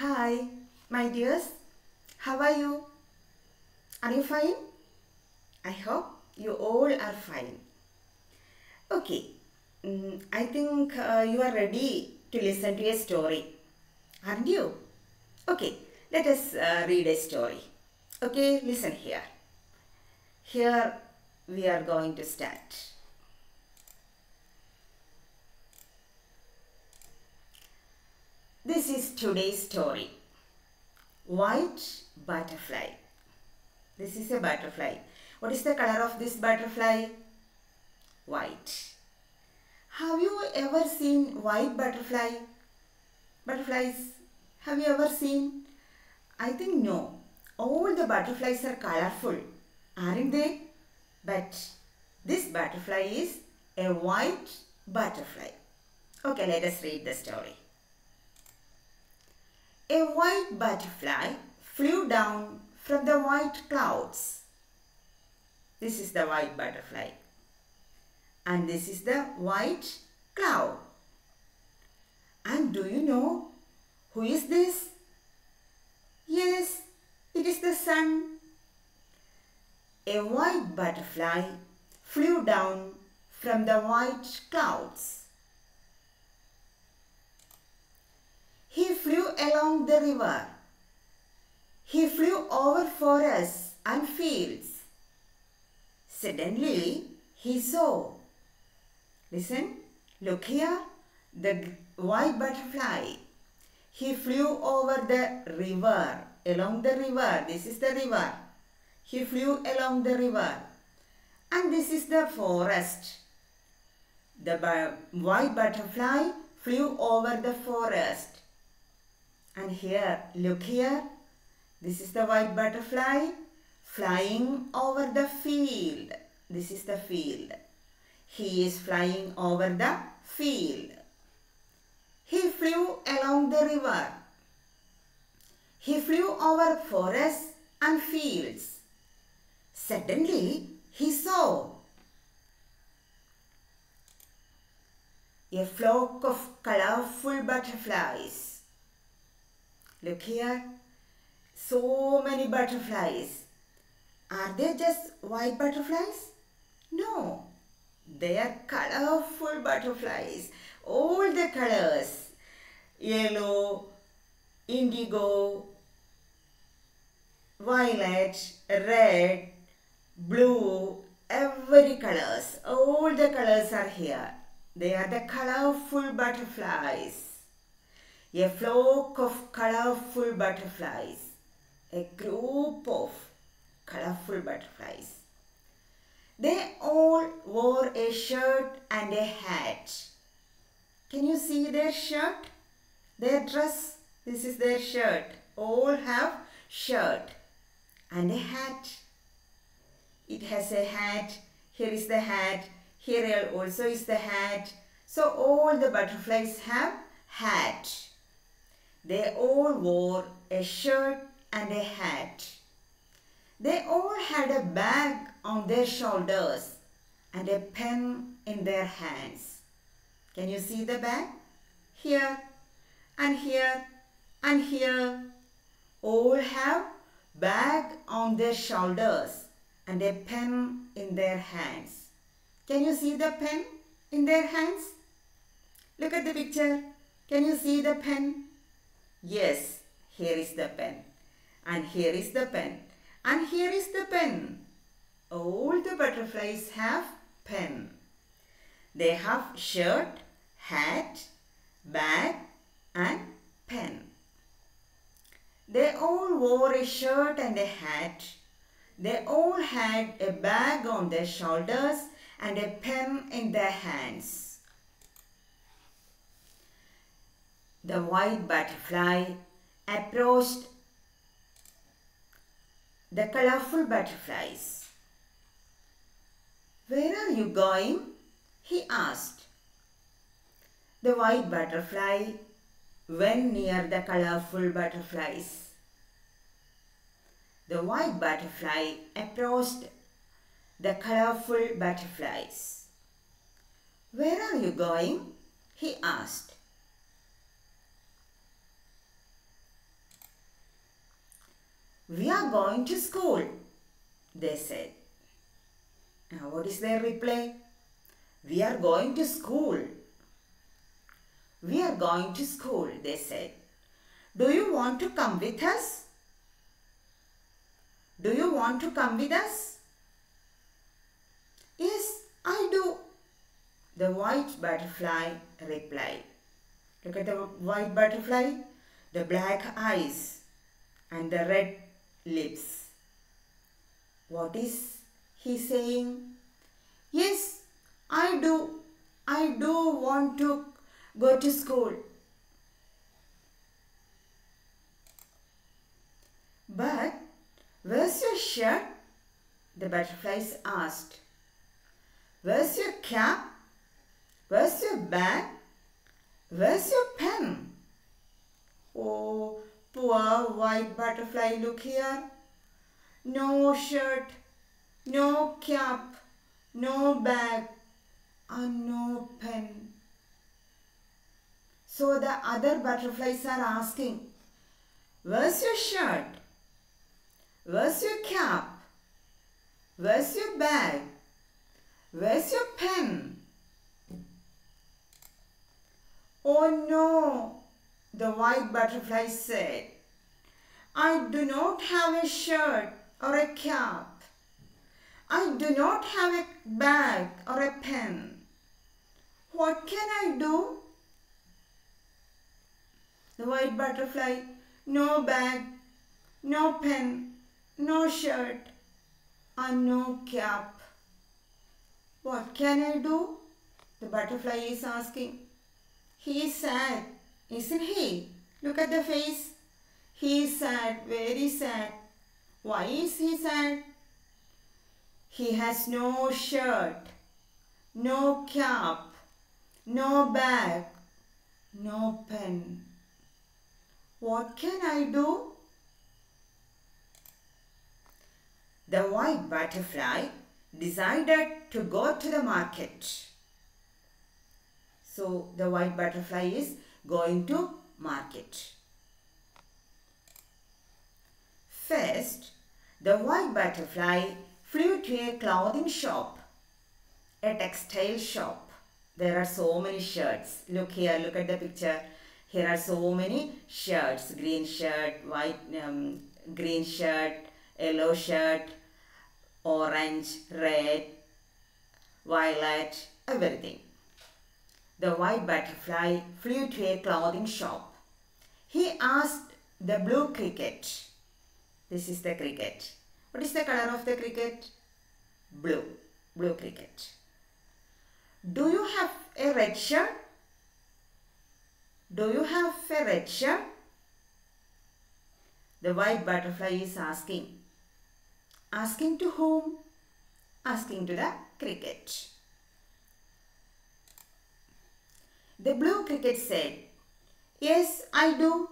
Hi, my dears. How are you? Are you fine? I hope you all are fine. Okay, mm, I think uh, you are ready to listen to a story, aren't you? Okay, let us uh, read a story. Okay, listen here. Here we are going to start. This is today's story. White butterfly. This is a butterfly. What is the color of this butterfly? White. Have you ever seen white butterfly? Butterflies, have you ever seen? I think no. All the butterflies are colorful, aren't they? But this butterfly is a white butterfly. Okay, let us read the story. A white butterfly flew down from the white clouds. This is the white butterfly. And this is the white cloud. And do you know who is this? Yes, it is the sun. A white butterfly flew down from the white clouds. He flew along the river. He flew over forests and fields. Suddenly he saw. Listen, look here, the white butterfly. He flew over the river, along the river. This is the river. He flew along the river. And this is the forest. The white butterfly flew over the forest. And here, look here. This is the white butterfly flying over the field. This is the field. He is flying over the field. He flew along the river. He flew over forests and fields. Suddenly, he saw a flock of colorful butterflies. Look here, so many butterflies. Are they just white butterflies? No, they are colorful butterflies. All the colors yellow, indigo, violet, red, blue, every colors. All the colors are here. They are the colorful butterflies. A flock of colorful butterflies. A group of colorful butterflies. They all wore a shirt and a hat. Can you see their shirt? Their dress? This is their shirt. All have shirt and a hat. It has a hat. Here is the hat. Here also is the hat. So all the butterflies have hat. They all wore a shirt and a hat. They all had a bag on their shoulders and a pen in their hands. Can you see the bag? Here and here and here. All have bag on their shoulders and a pen in their hands. Can you see the pen in their hands? Look at the picture. Can you see the pen? Yes, here is the pen. And here is the pen. And here is the pen. All the butterflies have pen. They have shirt, hat, bag and pen. They all wore a shirt and a hat. They all had a bag on their shoulders and a pen in their hands. The white butterfly approached the colorful butterflies. Where are you going? he asked. The white butterfly went near the colorful butterflies. The white butterfly approached the colorful butterflies. Where are you going? he asked. We are going to school, they said. Now, what is their reply? We are going to school. We are going to school, they said. Do you want to come with us? Do you want to come with us? Yes, I do. The white butterfly replied. Look at the white butterfly, the black eyes, and the red lips. What is he saying? Yes, I do. I do want to go to school. But where's your shirt? The butterflies asked. Where's your cap? Where's your bag? Where's your pen? Oh, poor white butterfly, look here. No shirt, no cap, no bag, and no pen. So the other butterflies are asking, Where's your shirt? Where's your cap? Where's your bag? Where's your pen? Oh no, the white butterfly said. I do not have a shirt or a cap. I do not have a bag or a pen. What can I do? The white butterfly, no bag, no pen, no shirt, and no cap. What can I do? The butterfly is asking. He sad, isn't he? Look at the face. He is sad, very sad. Why is he sad? He has no shirt, no cap, no bag, no pen. What can I do? The white butterfly decided to go to the market. So the white butterfly is going to market. First, the white butterfly flew to a clothing shop, a textile shop. There are so many shirts. Look here, look at the picture. Here are so many shirts. Green shirt, white, um, green shirt, yellow shirt, orange, red, violet, everything. The white butterfly flew to a clothing shop. He asked the blue cricket. This is the cricket. What is the color of the cricket? Blue. Blue cricket. Do you have a red shirt? Do you have a red shirt? The white butterfly is asking. Asking to whom? Asking to the cricket. The blue cricket said, Yes, I do.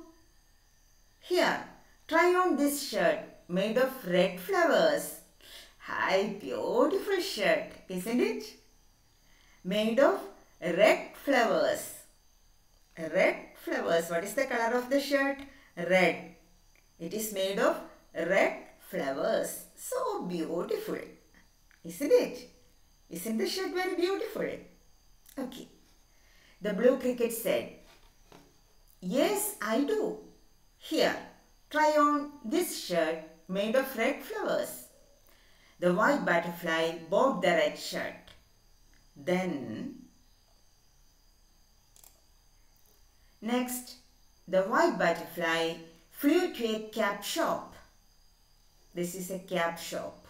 Here, try on this shirt made of red flowers. Hi, beautiful shirt, isn't it? Made of red flowers. Red flowers. What is the color of the shirt? Red. It is made of red flowers. So beautiful. Isn't it? Isn't the shirt very beautiful? Okay. The blue cricket said, Yes, I do. Here, try on this shirt made of red flowers. The white butterfly bought the red shirt. Then, next, the white butterfly flew to a cap shop. This is a cap shop.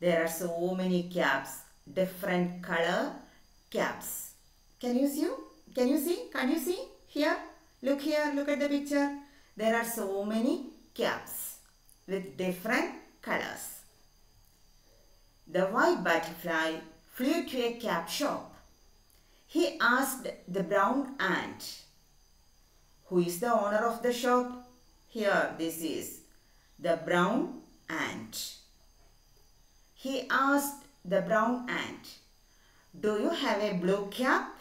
There are so many caps, different color caps. Can you see? Can you see? Can you see? Here, look here, look at the picture. There are so many caps with different colors. The white butterfly flew to a cap shop. He asked the brown ant, Who is the owner of the shop? Here, this is the brown ant. He asked the brown ant, Do you have a blue cap?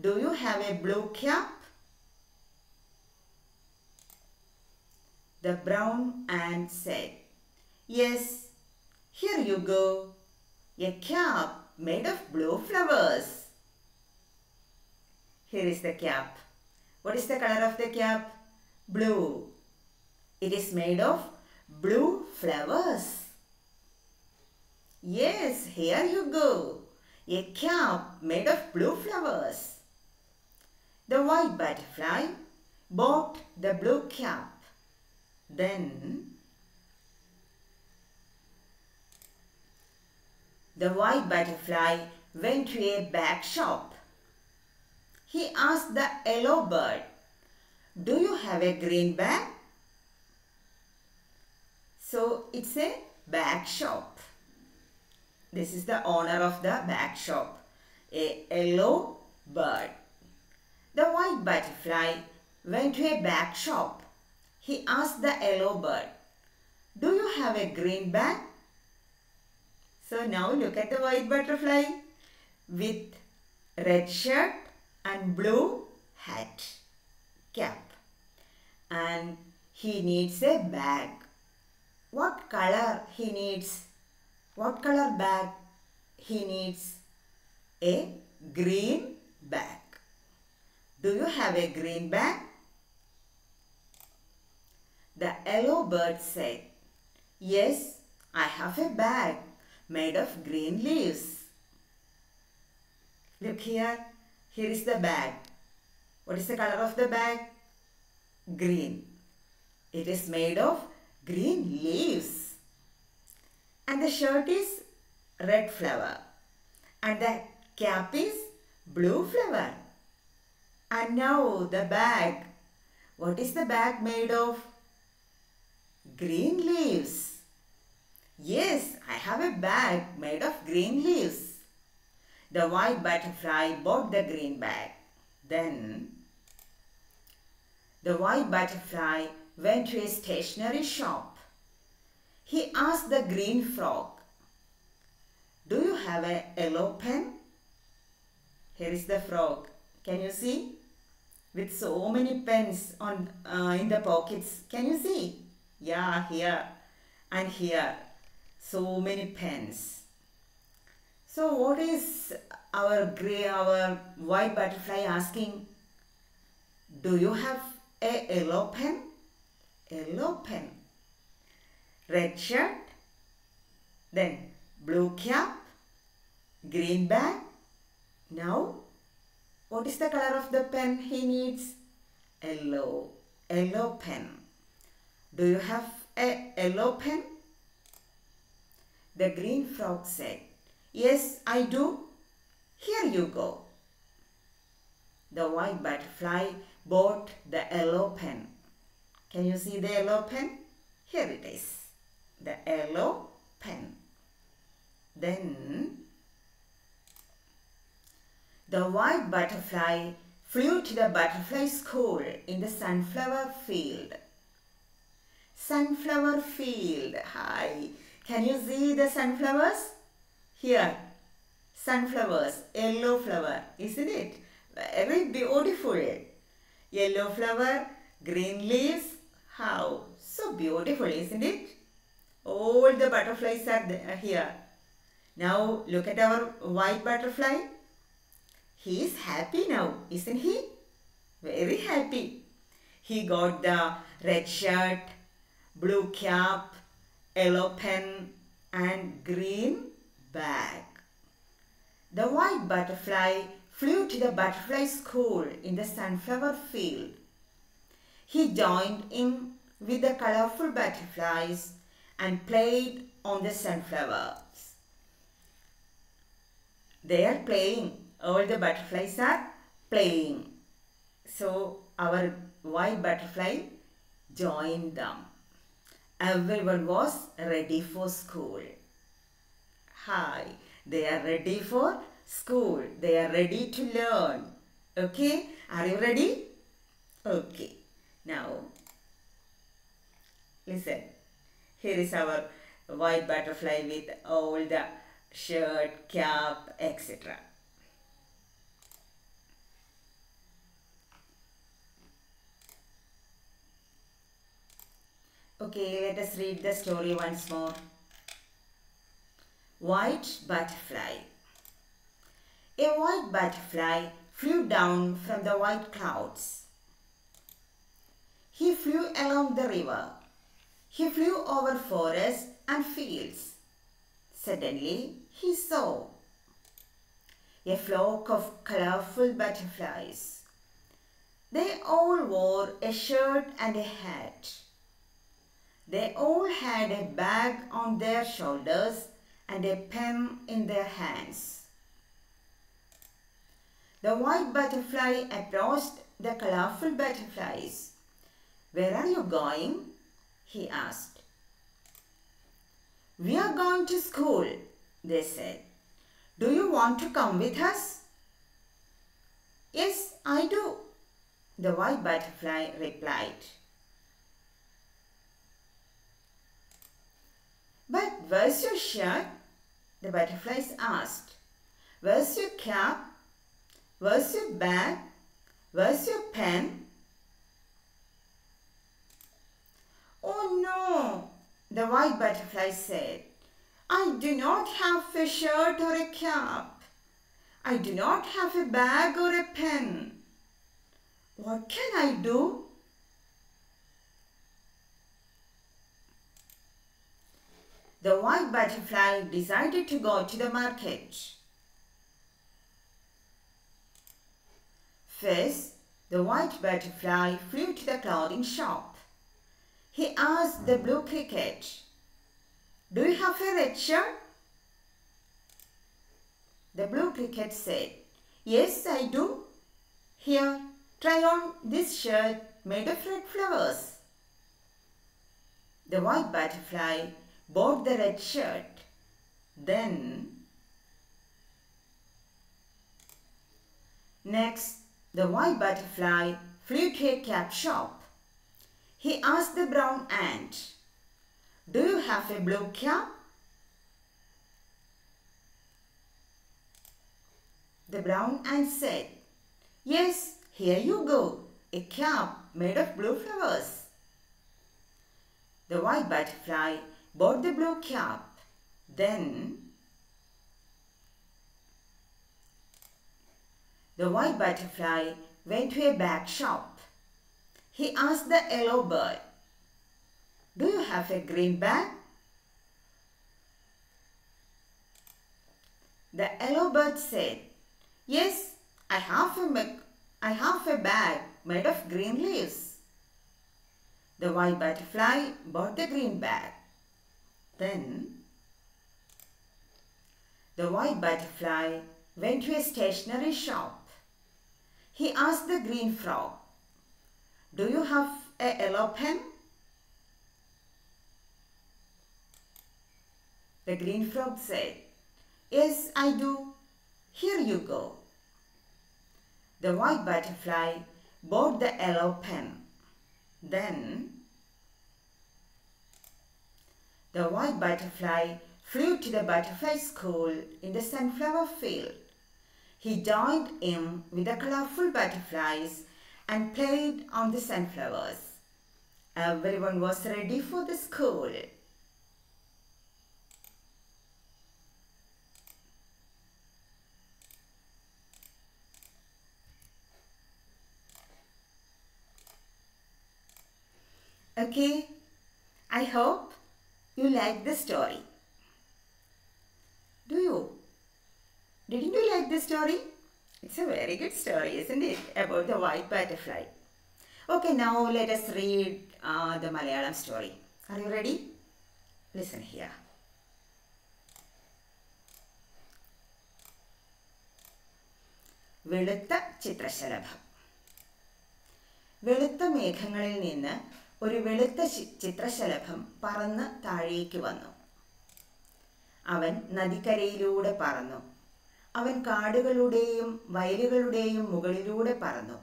Do you have a blue cap? the brown ant said. Yes, here you go. A cap made of blue flowers. Here is the cap. What is the color of the cap? Blue. It is made of blue flowers. Yes, here you go. A cap made of blue flowers. The white butterfly bought the blue cap. Then the white butterfly went to a bag shop. He asked the yellow bird, Do you have a green bag? So it's a bag shop. This is the owner of the bag shop, a yellow bird. The white butterfly went to a bag shop. He asked the yellow bird, Do you have a green bag? So now look at the white butterfly with red shirt and blue hat, cap. And he needs a bag. What color he needs? What color bag? He needs a green bag. Do you have a green bag? The yellow bird said, Yes, I have a bag made of green leaves. Look here. Here is the bag. What is the color of the bag? Green. It is made of green leaves. And the shirt is red flower. And the cap is blue flower. And now the bag. What is the bag made of? Green leaves. Yes, I have a bag made of green leaves. The white butterfly bought the green bag. Then the white butterfly went to a stationery shop. He asked the green frog, Do you have a yellow pen? Here is the frog. Can you see? With so many pens on uh, in the pockets. Can you see? Yeah, here and here. So many pens. So what is our gray, our white butterfly asking? Do you have a yellow pen? Yellow pen. Red shirt. Then blue cap. Green bag. Now, what is the color of the pen he needs? Yellow. Yellow pen. Do you have a yellow pen? The green frog said, Yes, I do. Here you go. The white butterfly bought the yellow pen. Can you see the yellow pen? Here it is. The yellow pen. Then the white butterfly flew to the butterfly school in the sunflower field. Sunflower field. Hi. Can you see the sunflowers? Here. Sunflowers. Yellow flower. Isn't it? Very beautiful. Yellow flower. Green leaves. How? So beautiful, isn't it? All the butterflies are here. Now look at our white butterfly. He is happy now, isn't he? Very happy. He got the red shirt, blue cap, yellow pen and green bag. The white butterfly flew to the butterfly school in the sunflower field. He joined in with the colorful butterflies and played on the sunflowers. They are playing. All the butterflies are playing. So our white butterfly joined them. Everyone was ready for school. Hi, they are ready for school. They are ready to learn. Okay, are you ready? Okay, now listen. Here is our white butterfly with all the shirt, cap, etc. Okay, let us read the story once more. White butterfly. A white butterfly flew down from the white clouds. He flew along the river. He flew over forests and fields. Suddenly, he saw a flock of colorful butterflies. They all wore a shirt and a hat. They all had a bag on their shoulders and a pen in their hands. The white butterfly approached the colorful butterflies. Where are you going? he asked. We are going to school, they said. Do you want to come with us? Yes, I do, the white butterfly replied. But where's your shirt? The butterflies asked. Where's your cap? Where's your bag? Where's your pen? Oh no, the white butterfly said. I do not have a shirt or a cap. I do not have a bag or a pen. What can I do? The white butterfly decided to go to the market. First, the white butterfly flew to the clothing shop. He asked the blue cricket, Do you have a red shirt? The blue cricket said, Yes, I do. Here, try on this shirt made of red flowers. The white butterfly bought the red shirt. Then, next, the white butterfly flew to a cap shop. He asked the brown ant, Do you have a blue cap? The brown ant said, Yes, here you go, a cap made of blue flowers. The white butterfly bought the blue cap. Then the white butterfly went to a bag shop. He asked the yellow bird, Do you have a green bag? The yellow bird said, Yes, I have a, I have a bag made of green leaves. The white butterfly bought the green bag. Then the white butterfly went to a stationery shop. He asked the green frog, Do you have a yellow pen? The green frog said, Yes, I do. Here you go. The white butterfly bought the yellow pen. Then the white butterfly flew to the butterfly school in the sunflower field. He joined in with the colorful butterflies and played on the sunflowers. Everyone was ready for the school. Okay, I hope you like the story. Do you? Didn't you like the story? It's a very good story, isn't it? About the white butterfly. Okay, now let us read uh, the Malayalam story. Are you ready? Listen here. വെളുത്ത ചിത്രശലഭം വെളുത്ത മേഘങ്ങളിൽ നിന്ന് ഒരു വെളുത്ത ചിത്രശലഭം പറന്ന് താഴേക്ക് വന്നു. അവൻ നദിക്കരയിലൂടെ പറന്നു. അവൻ കാടുകളുടെയും വയലുകളുടെയും മുകളിലൂടെ പറന്നു.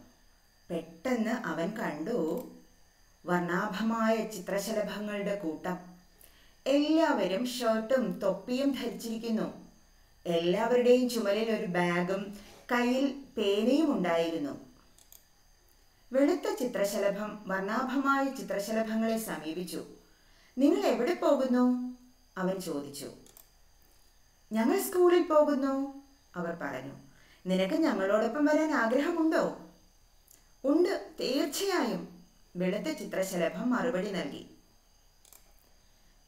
പെട്ടെന്ന് അവൻ കണ്ടു വർണാഭമായ ചിത്രശലഭങ്ങളുടെ കൂട്ടം. എല്ലാവരും ഷർട്ടും തൊപ്പിയും ധരിച്ചിരിക്കുന്നു. എല്ലാവരുടെയും ചുമലിൽ ഒരു ബാഗും കയ്യിൽ പേനയും ഉണ്ടായിരുന്നു. വെളുത്ത ചിത്രശലഭം വർണാഭമായ ചിത്രശലഭങ്ങളെ സമീപിച്ചു. നിങ്ങൾ എവിടെ പോകുന്നു? അവൻ ചോദിച്ചു. ഞങ്ങൾ സ്കൂളിൽ പോകുന്നു അവർ പറഞ്ഞു. നിനക്ക് ഞങ്ങളോടൊപ്പം വരാൻ ആഗ്രഹമുണ്ടോ? ഉണ്ട് തീർച്ചയായും വെളുത്ത ചിത്രശലഭം മറുപടി നൽകി.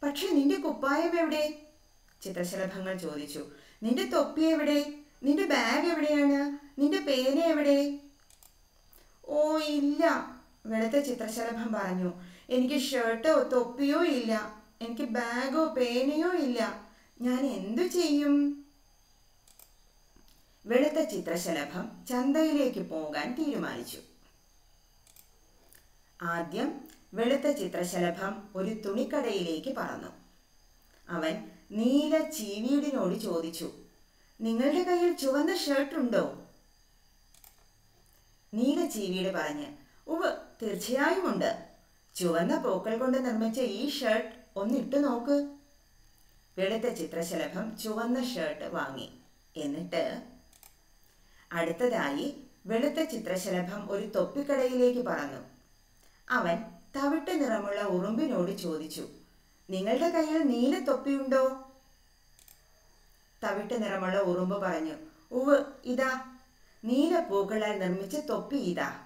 പക്ഷെ നിന്റെ കുപ്പായം എവിടെ? ചിത്രശലഭങ്ങൾ ചോദിച്ചു. നിന്റെ തൊപ്പി എവിടെ? നിന്റെ ബാഗ് എവിടെയാണ്? നിന്റെ പേന എവിടെ? ഓ ഇല്ല. വെളുത്ത ചിത്രശലഭം പറഞ്ഞു. എനിക്ക് ഷർട്ടോ തൊപ്പിയോ ഇല്ല. എനിക്ക് ബാഗോ പേനയോ ഇല്ല. ഞാൻ എന്തു ചെയ്യും? വെളുത്ത ചിത്രശലഭം ചന്തയിലേക്ക് പോകാൻ തീരുമാനിച്ചു. ആദ്യം വെളുത്ത ചിത്രശലഭം ഒരു തുണിക്കടയിലേക്ക് പറന്നു. അവൻ നീല ചീവീടിനോട് ചോദിച്ചു നിങ്ങളുടെ കയ്യിൽ ചുവന്ന ഷർട്ട് ഉണ്ടോ നീല ചീവീട് പറഞ്ഞ് ഉവ് തീർച്ചയായും ഉണ്ട്. ചുവന്ന പൂക്കൾ കൊണ്ട് നിർമ്മിച്ച ഈ ഷർട്ട് ഒന്നിട്ടു നോക്ക്. വെളുത്ത ചിത്രശലഭം ചുവന്ന ഷർട്ട് വാങ്ങി. എന്നിട്ട് അടുത്തതായി വെളുത്ത ചിത്രശലഭം ഒരു തൊപ്പിക്കടയിലേക്ക് പറഞ്ഞു അവൻ തവിട്ട് നിറമുള്ള ഉറുമ്പിനോട് ചോദിച്ചു നിങ്ങളുടെ കയ്യിൽ നീല തൊപ്പിയുണ്ടോ? തവിട്ട് നിറമുള്ള ഉറുമ്പ് പറഞ്ഞു ഉവ് ഇതാ. നീല പൂക്കളാൽ നിർമ്മിച്ച തൊപ്പി ഇതാ.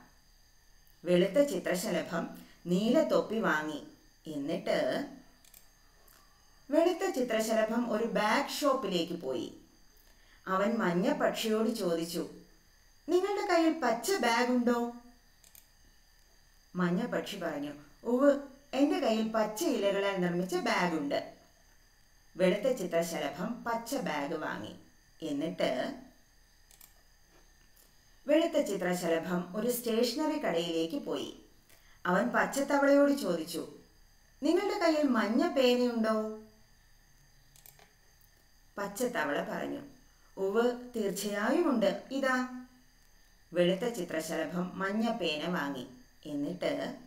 വെളുത്ത ചിത്രശലഭം നീല തൊപ്പി വാങ്ങി. എന്നിട്ട് വെളുത്ത ചിത്രശലഭം ഒരു ബാഗ് ഷോപ്പിലേക്ക് പോയി. അവൻ മഞ്ഞ പക്ഷിയോട് ചോദിച്ചു നിങ്ങളുടെ കയ്യിൽ പച്ച ബാഗ് ഉണ്ടോ മഞ്ഞ പക്ഷി പറഞ്ഞു ഉവ് എന്റെ കയ്യിൽ പച്ച ഇലകളാൽ നിർമ്മിച്ച ബാഗ് ഉണ്ട് വെളുത്ത ചിത്രശലഭം പച്ച ബാഗ് വാങ്ങി. എന്നിട്ട് വെളുത്ത ചിത്രശലഭം ഒരു സ്റ്റേഷനറി കടയിലേക്ക് പോയി. അവൻ പച്ചത്തവളയോട് ചോദിച്ചു നിങ്ങളുടെ കയ്യിൽ മഞ്ഞ പേനയുണ്ടോ? പച്ചത്തവള പറഞ്ഞു ഉവ് തീർച്ചയായും ഉണ്ട്. ഇതാ. വെളുത്ത ചിത്രശലഭം മഞ്ഞ പേന വാങ്ങി. എന്നിട്ട്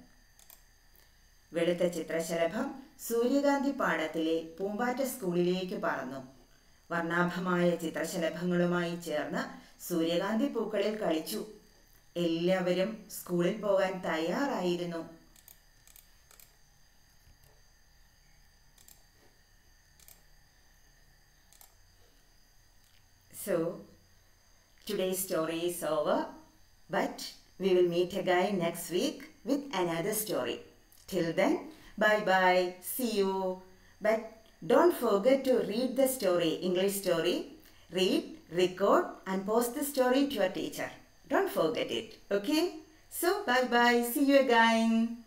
വെളുത്ത ചിത്രശലഭം സൂര്യകാന്തി പാടത്തിലെ പൂമ്പാറ്റ സ്കൂളിലേക്ക് പറന്നു. വർണാഭമായ ചിത്രശലഭങ്ങളുമായി ചേർന്ന് സൂര്യകാന്തി പൂക്കളിൽ കളിച്ചു. എല്ലാവരും സ്കൂളിൽ പോകാൻ തയ്യാറായിരുന്നു. So today story is over but we will meet a guy next week with another story till then bye bye see you bye don't forget to read the story, English story. Read, record, and post the story to your teacher. Don't forget it, okay? So, bye bye, see you again.